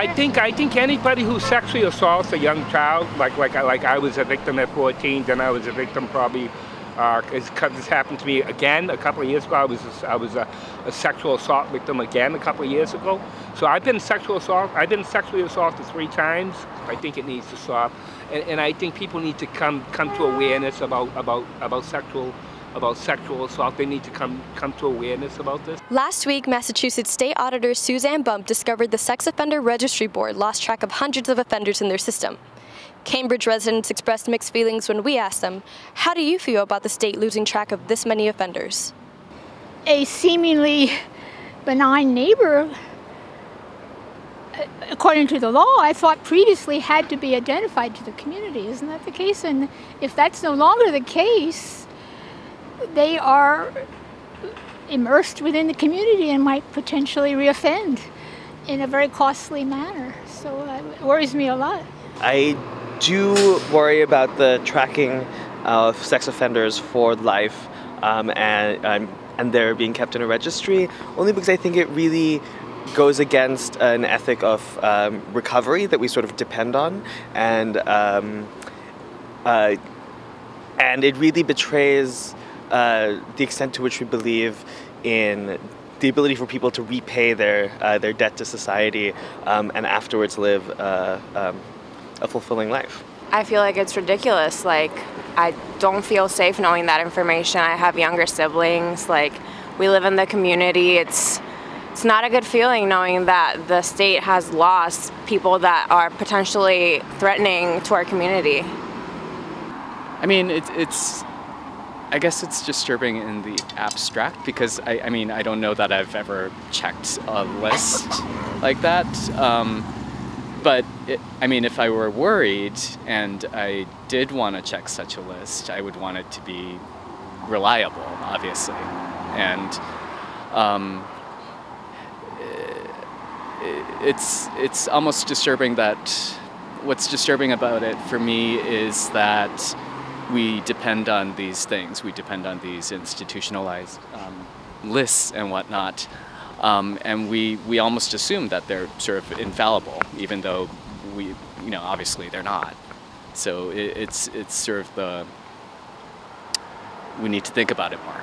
I think I think anybody who sexually assaults a young child, like like I like I was a victim at 14, then I was a victim probably. Uh, this happened to me again a couple of years ago. I was a, I was a, a, sexual assault victim again a couple of years ago. So I've been sexual assault. I've been sexually assaulted three times. I think it needs to stop, and, and I think people need to come come to awareness about about about sexual about sexual assault. They need to come, come to awareness about this. Last week, Massachusetts State Auditor Suzanne Bump discovered the Sex Offender Registry Board lost track of hundreds of offenders in their system. Cambridge residents expressed mixed feelings when we asked them, how do you feel about the state losing track of this many offenders? A seemingly benign neighbor, according to the law, I thought previously had to be identified to the community. Isn't that the case? And if that's no longer the case, they are immersed within the community and might potentially reoffend in a very costly manner. So uh, it worries me a lot. I do worry about the tracking of sex offenders for life um, and, um, and they're being kept in a registry only because I think it really goes against an ethic of um, recovery that we sort of depend on and um, uh, and it really betrays uh, the extent to which we believe in the ability for people to repay their uh, their debt to society um, and afterwards live uh, um, a fulfilling life. I feel like it's ridiculous. Like I don't feel safe knowing that information. I have younger siblings. Like we live in the community. It's it's not a good feeling knowing that the state has lost people that are potentially threatening to our community. I mean, it's it's I guess it's disturbing in the abstract because I, I mean I don't know that I've ever checked a list like that. Um, but it, I mean, if I were worried and I did want to check such a list, I would want it to be reliable, obviously, and um, it's it's almost disturbing that what's disturbing about it for me is that we depend on these things. We depend on these institutionalized um, lists and whatnot. Um, and we, we almost assume that they're sort of infallible, even though we, you know, obviously they're not. So it, it's, it's sort of the, we need to think about it more.